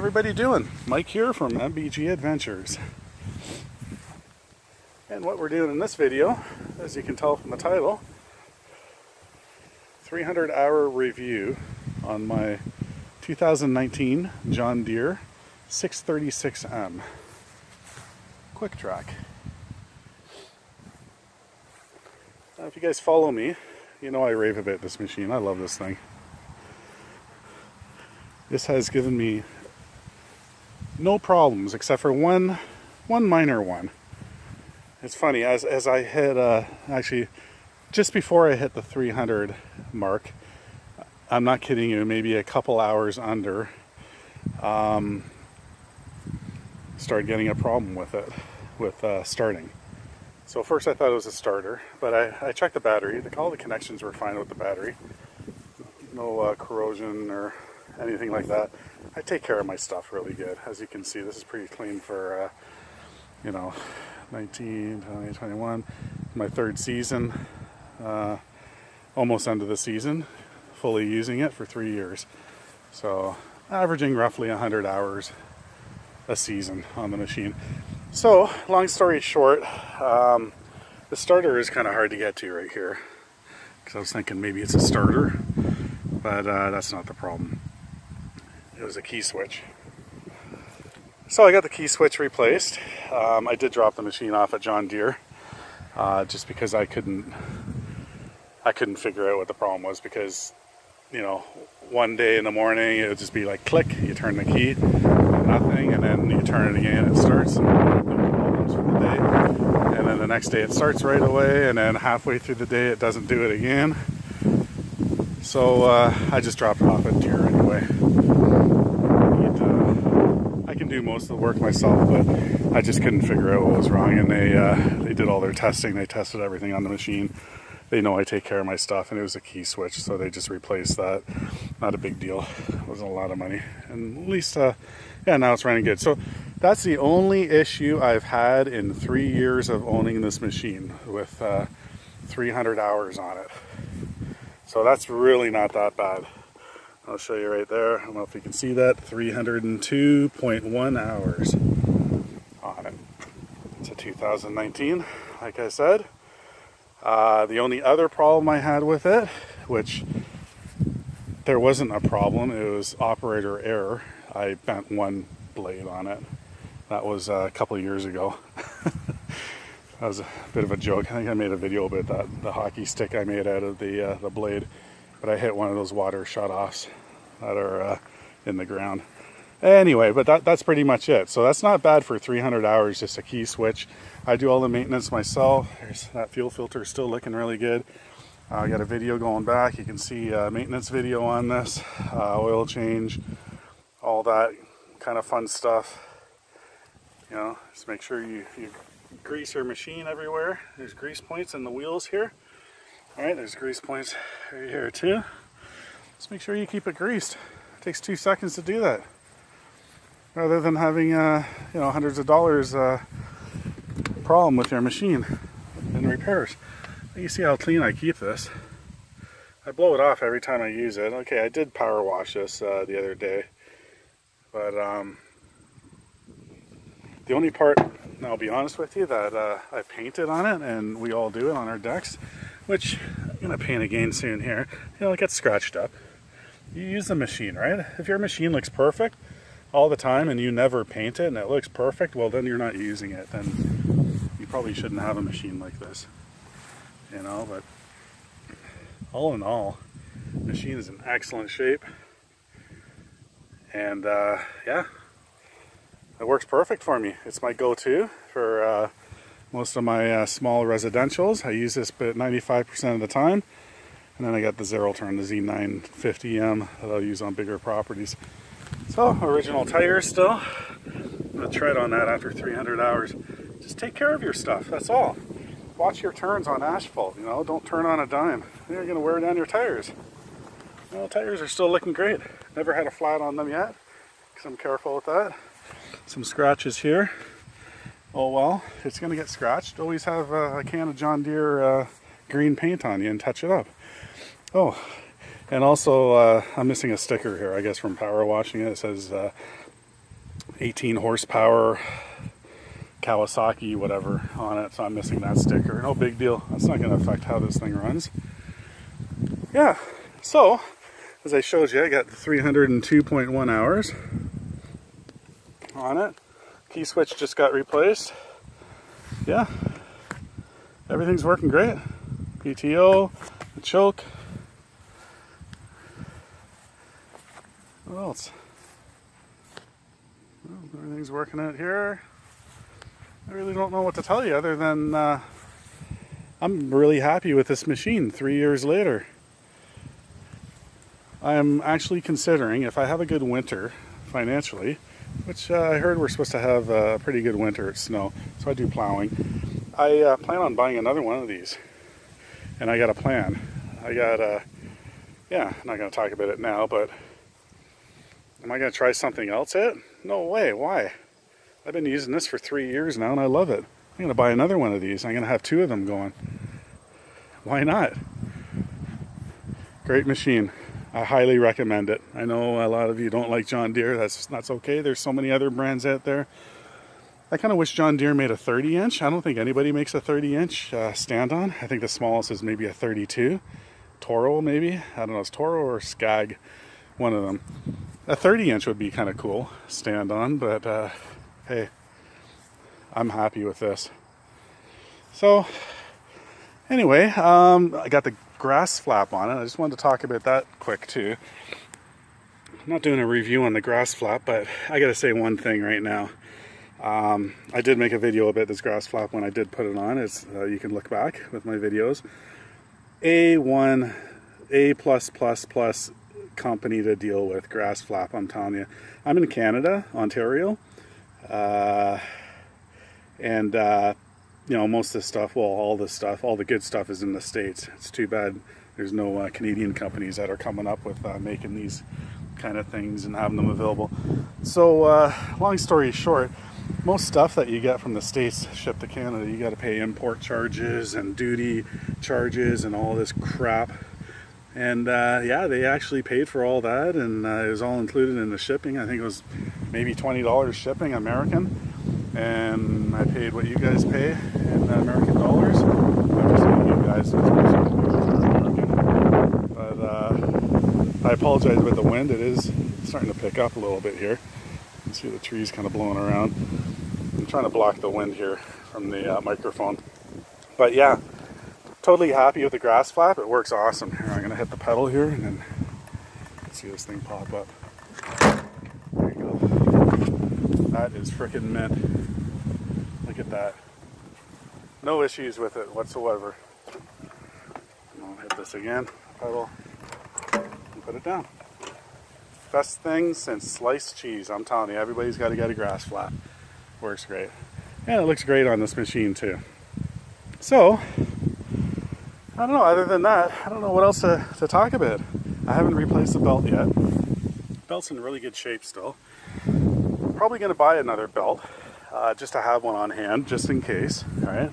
Everybody doing? Mike here from MBG Adventures. And what we're doing in this video, as you can tell from the title, 300 hour review on my 2019 John Deere 636M QuikTrak. Now, if you guys follow me, you know I rave about this machine. I love this thing. This has given me no problems except for one one minor one. It's funny as as I hit uh, actually just before I hit the 300 mark. I'm not kidding you. Maybe a couple hours under. Um, started getting a problem with it with uh, starting. So first I thought it was a starter, but I, I checked the battery. All the connections were fine with the battery. No uh, corrosion or anything like that. I take care of my stuff really good. As you can see, this is pretty clean for, uh, you know, 19, 20, 21. My third season, uh, almost end of the season, fully using it for three years. So averaging roughly 100 hours a season on the machine. So, long story short, um, the starter is kind of hard to get to right here. Because I was thinking maybe it's a starter, but uh, that's not the problem it was a key switch. So I got the key switch replaced. Um, I did drop the machine off at John Deere uh, just because I couldn't I couldn't figure out what the problem was because you know one day in the morning it would just be like click you turn the key nothing and then you turn it again it starts and the and then the next day it starts right away and then halfway through the day it doesn't do it again so uh, I just dropped it off at Deere anyway do most of the work myself, but I just couldn't figure out what was wrong. And they uh, they did all their testing. They tested everything on the machine. They know I take care of my stuff, and it was a key switch, so they just replaced that. Not a big deal. It wasn't a lot of money, and at least uh, yeah, now it's running good. So that's the only issue I've had in three years of owning this machine with uh, 300 hours on it. So that's really not that bad. I'll show you right there. I don't know if you can see that. 302.1 hours on it. It's a 2019, like I said. Uh, the only other problem I had with it, which there wasn't a problem, it was operator error. I bent one blade on it. That was a couple years ago. that was a bit of a joke. I think I made a video about that, the hockey stick I made out of the, uh, the blade. But I hit one of those water shut-offs that are uh, in the ground. Anyway, but that, that's pretty much it. So that's not bad for 300 hours, just a key switch. I do all the maintenance myself. There's that fuel filter still looking really good. Uh, I got a video going back. You can see a maintenance video on this, uh, oil change, all that kind of fun stuff. You know, just make sure you, you grease your machine everywhere. There's grease points in the wheels here. All right, there's grease points right here too. Just make sure you keep it greased. It takes two seconds to do that. Rather than having, uh, you know, hundreds of dollars uh, problem with your machine in repairs. You see how clean I keep this. I blow it off every time I use it. Okay, I did power wash this uh, the other day. But um, the only part, I'll be honest with you, that uh, I painted on it, and we all do it on our decks, which I'm to paint again soon here. You know, it gets scratched up you use the machine, right? If your machine looks perfect all the time and you never paint it and it looks perfect, well then you're not using it. Then you probably shouldn't have a machine like this. You know, but all in all, the machine is in excellent shape. And uh, yeah, it works perfect for me. It's my go-to for uh, most of my uh, small residentials. I use this about 95% of the time. And then I got the zero-turn, the Z950M that I'll use on bigger properties. So, original tires still. Gonna tread on that after 300 hours. Just take care of your stuff, that's all. Watch your turns on asphalt, you know, don't turn on a dime. You're gonna wear down your tires. Well, tires are still looking great. Never had a flat on them yet, because I'm careful with that. Some scratches here. Oh well, it's gonna get scratched. Always have a can of John Deere uh, green paint on you and touch it up. Oh, and also uh, I'm missing a sticker here, I guess from power washing it. It says uh, 18 horsepower Kawasaki whatever on it, so I'm missing that sticker. No big deal. That's not going to affect how this thing runs. Yeah, so as I showed you, I got 302.1 hours on it. Key switch just got replaced. Yeah, everything's working great. PTO, the choke. What else? Well, everything's working out here. I really don't know what to tell you other than uh, I'm really happy with this machine three years later. I'm actually considering if I have a good winter financially, which uh, I heard we're supposed to have a pretty good winter at snow, so I do plowing. I uh, plan on buying another one of these, and I got a plan. I got a, uh, yeah, I'm not going to talk about it now, but am I going to try something else It? No way, why? I've been using this for three years now and I love it. I'm going to buy another one of these. I'm going to have two of them going. Why not? Great machine. I highly recommend it. I know a lot of you don't like John Deere. That's that's okay. There's so many other brands out there. I kind of wish John Deere made a 30 inch. I don't think anybody makes a 30 inch uh, stand on. I think the smallest is maybe a 32. Toro maybe. I don't know. It's Toro or Skag. One of them. A 30 inch would be kind of cool stand on, but uh, hey, I'm happy with this. So anyway, um, I got the grass flap on it. I just wanted to talk about that quick too. I'm not doing a review on the grass flap, but I gotta say one thing right now. Um, I did make a video about this grass flap when I did put it on. It's uh, you can look back with my videos. A1, A plus plus plus company to deal with grass flap. I'm telling you. I'm in Canada, Ontario, uh, and uh, you know, most of the stuff, well, all the stuff, all the good stuff is in the States. It's too bad there's no uh, Canadian companies that are coming up with uh, making these kind of things and having them available. So, uh, long story short, most stuff that you get from the States shipped to Canada, you got to pay import charges and duty charges and all this crap. And uh, yeah, they actually paid for all that, and uh, it was all included in the shipping. I think it was maybe $20 shipping American and I paid what you guys pay in American dollars. I'm just you guys, but uh, I apologize about the wind. It is starting to pick up a little bit here. You can see the trees kind of blowing around. I'm trying to block the wind here from the uh, microphone. But yeah, totally happy with the grass flap. It works awesome. Here, I'm going to hit the pedal here and then see this thing pop up. There you go. That is freaking mint at that. No issues with it whatsoever. I'll hit this again, pedal, and put it down. Best thing since sliced cheese. I'm telling you, everybody's got to get a grass flap. Works great. And it looks great on this machine too. So, I don't know, other than that, I don't know what else to, to talk about. I haven't replaced the belt yet. Belt's in really good shape still. Probably going to buy another belt uh, just to have one on hand, just in case. All right,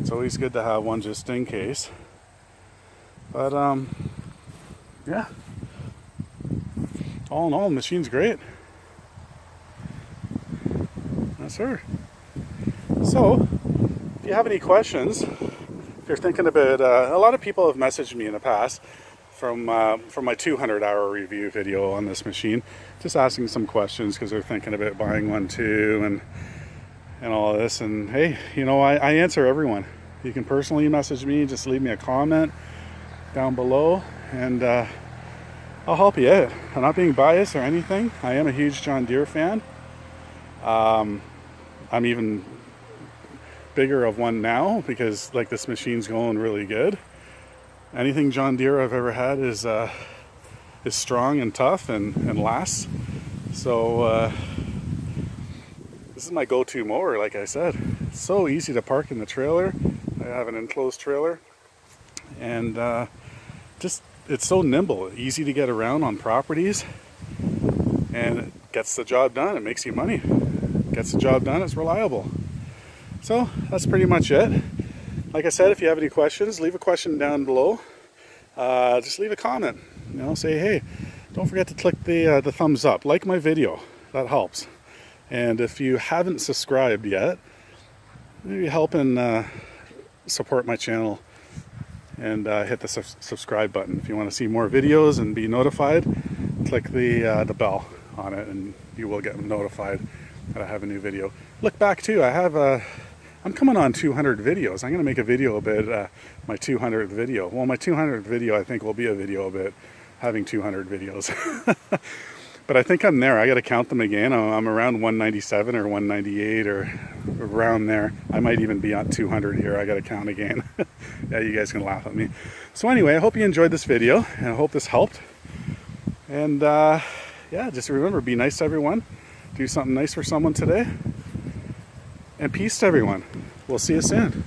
it's always good to have one just in case. But um, yeah, all in all, the machine's great. Yes, sir. So, if you have any questions, if you're thinking about, uh, a lot of people have messaged me in the past from uh, from my 200 hour review video on this machine, just asking some questions because they're thinking about buying one too, and and all this. And hey, you know, I, I answer everyone. You can personally message me, just leave me a comment down below, and uh, I'll help you out. I'm not being biased or anything. I am a huge John Deere fan. Um, I'm even bigger of one now because like this machine's going really good. Anything John Deere I've ever had is uh, is strong and tough and, and lasts. So uh, this is my go-to mower, like I said. It's so easy to park in the trailer. I have an enclosed trailer. And uh, just, it's so nimble, easy to get around on properties. And it gets the job done, it makes you money. Gets the job done, it's reliable. So that's pretty much it. Like I said, if you have any questions, leave a question down below. Uh, just leave a comment. You know, say, hey, don't forget to click the, uh, the thumbs up. Like my video. That helps And if you haven't subscribed yet, maybe help and uh, support my channel and uh, hit the su subscribe button. If you want to see more videos and be notified, click the, uh, the bell on it and you will get notified that I have a new video. Look back too, I have a, I'm coming on 200 videos. I'm to make a video about uh, my 200th video. Well, my 200th video I think will be a video about having 200 videos. but I think I'm there. I got to count them again. I'm around 197 or 198 or around there. I might even be on 200 here. I got to count again. yeah, you guys can laugh at me. So anyway, I hope you enjoyed this video and I hope this helped. And uh, yeah, just remember, be nice to everyone. Do something nice for someone today. And peace to everyone. We'll see you soon.